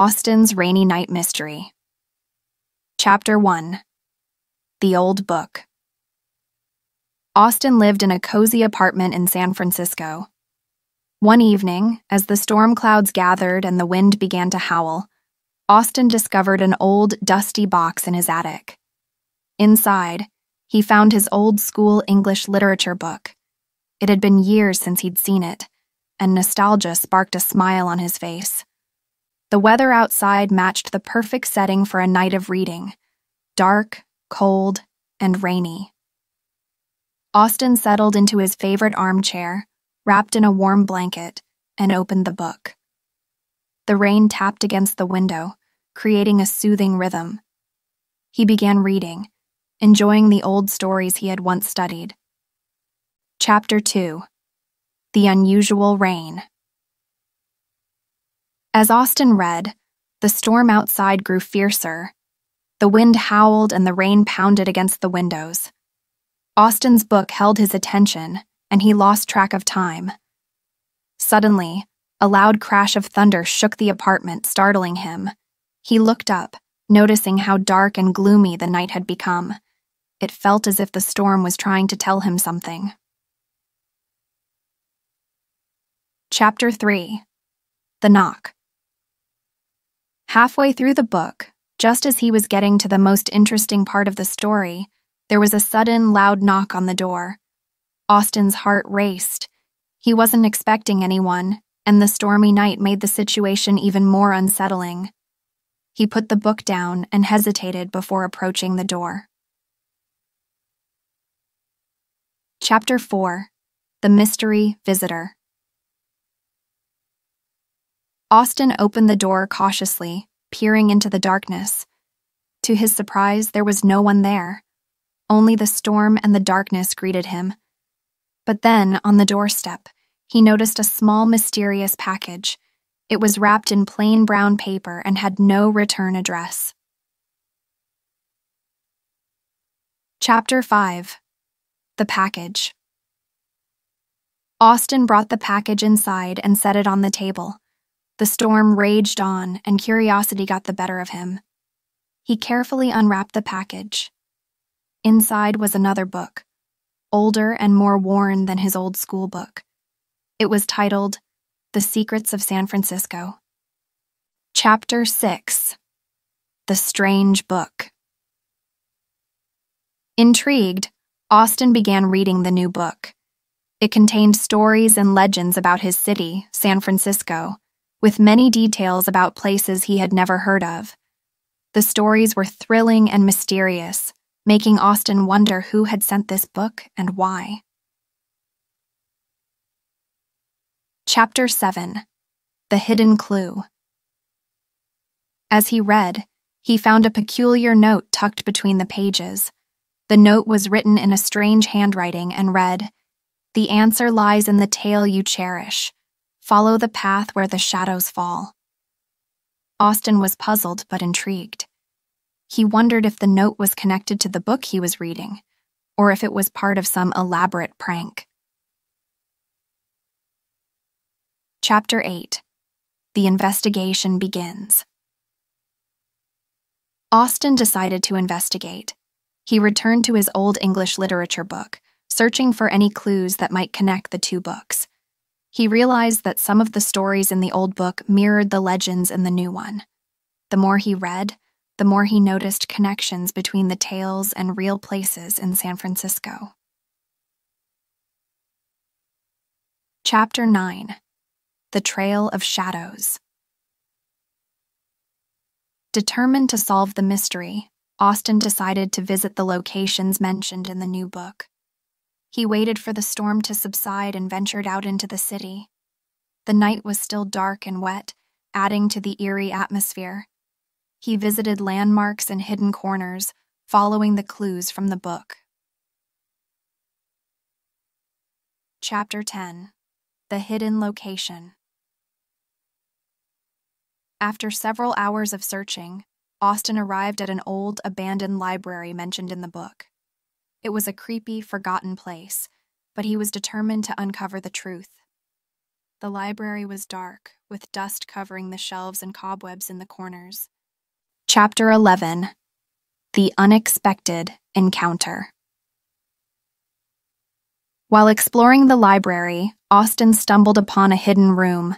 Austin's Rainy Night Mystery. Chapter 1 The Old Book. Austin lived in a cozy apartment in San Francisco. One evening, as the storm clouds gathered and the wind began to howl, Austin discovered an old, dusty box in his attic. Inside, he found his old school English literature book. It had been years since he'd seen it, and nostalgia sparked a smile on his face. The weather outside matched the perfect setting for a night of reading dark, cold, and rainy. Austin settled into his favorite armchair, wrapped in a warm blanket, and opened the book. The rain tapped against the window, creating a soothing rhythm. He began reading, enjoying the old stories he had once studied. Chapter 2 The Unusual Rain. As Austin read, the storm outside grew fiercer. The wind howled and the rain pounded against the windows. Austin's book held his attention, and he lost track of time. Suddenly, a loud crash of thunder shook the apartment, startling him. He looked up, noticing how dark and gloomy the night had become. It felt as if the storm was trying to tell him something. Chapter 3 The Knock Halfway through the book, just as he was getting to the most interesting part of the story, there was a sudden, loud knock on the door. Austin's heart raced. He wasn't expecting anyone, and the stormy night made the situation even more unsettling. He put the book down and hesitated before approaching the door. Chapter 4 The Mystery Visitor Austin opened the door cautiously, peering into the darkness. To his surprise, there was no one there. Only the storm and the darkness greeted him. But then, on the doorstep, he noticed a small, mysterious package. It was wrapped in plain brown paper and had no return address. Chapter 5 The Package Austin brought the package inside and set it on the table. The storm raged on, and curiosity got the better of him. He carefully unwrapped the package. Inside was another book, older and more worn than his old school book. It was titled The Secrets of San Francisco. Chapter 6 The Strange Book. Intrigued, Austin began reading the new book. It contained stories and legends about his city, San Francisco with many details about places he had never heard of. The stories were thrilling and mysterious, making Austin wonder who had sent this book and why. Chapter 7 The Hidden Clue As he read, he found a peculiar note tucked between the pages. The note was written in a strange handwriting and read, The answer lies in the tale you cherish. Follow the path where the shadows fall. Austin was puzzled but intrigued. He wondered if the note was connected to the book he was reading, or if it was part of some elaborate prank. Chapter 8 The Investigation Begins. Austin decided to investigate. He returned to his old English literature book, searching for any clues that might connect the two books. He realized that some of the stories in the old book mirrored the legends in the new one. The more he read, the more he noticed connections between the tales and real places in San Francisco. Chapter 9 The Trail of Shadows. Determined to solve the mystery, Austin decided to visit the locations mentioned in the new book. He waited for the storm to subside and ventured out into the city. The night was still dark and wet, adding to the eerie atmosphere. He visited landmarks and hidden corners, following the clues from the book. Chapter 10 The Hidden Location After several hours of searching, Austin arrived at an old, abandoned library mentioned in the book. It was a creepy, forgotten place, but he was determined to uncover the truth. The library was dark, with dust covering the shelves and cobwebs in the corners. Chapter 11 The Unexpected Encounter While exploring the library, Austin stumbled upon a hidden room.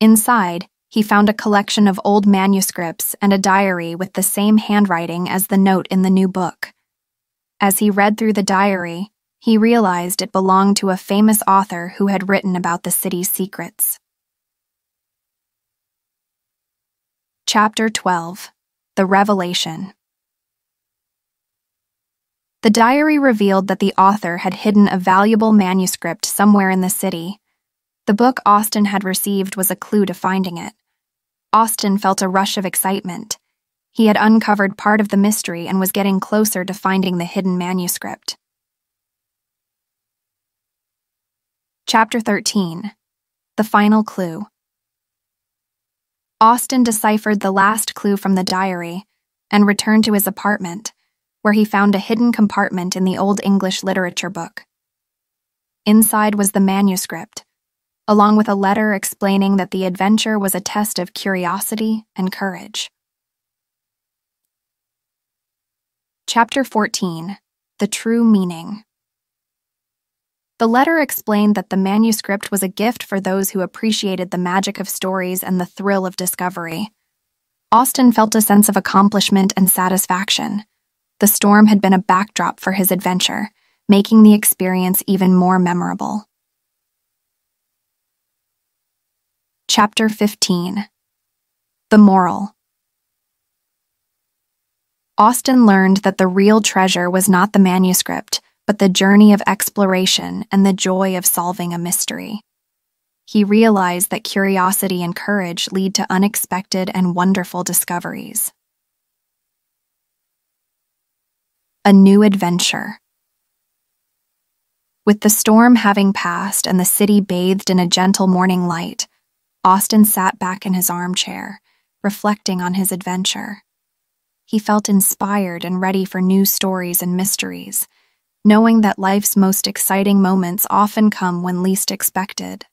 Inside, he found a collection of old manuscripts and a diary with the same handwriting as the note in the new book. As he read through the diary, he realized it belonged to a famous author who had written about the city's secrets. Chapter 12 The Revelation The diary revealed that the author had hidden a valuable manuscript somewhere in the city. The book Austin had received was a clue to finding it. Austin felt a rush of excitement. He had uncovered part of the mystery and was getting closer to finding the hidden manuscript. Chapter 13 The Final Clue Austin deciphered the last clue from the diary and returned to his apartment, where he found a hidden compartment in the Old English literature book. Inside was the manuscript, along with a letter explaining that the adventure was a test of curiosity and courage. Chapter 14 The True Meaning the letter explained that the manuscript was a gift for those who appreciated the magic of stories and the thrill of discovery. Austin felt a sense of accomplishment and satisfaction. The storm had been a backdrop for his adventure, making the experience even more memorable. Chapter 15 The Moral Austin learned that the real treasure was not the manuscript but the journey of exploration and the joy of solving a mystery. He realized that curiosity and courage lead to unexpected and wonderful discoveries. A new adventure. With the storm having passed and the city bathed in a gentle morning light, Austin sat back in his armchair, reflecting on his adventure. He felt inspired and ready for new stories and mysteries knowing that life's most exciting moments often come when least expected.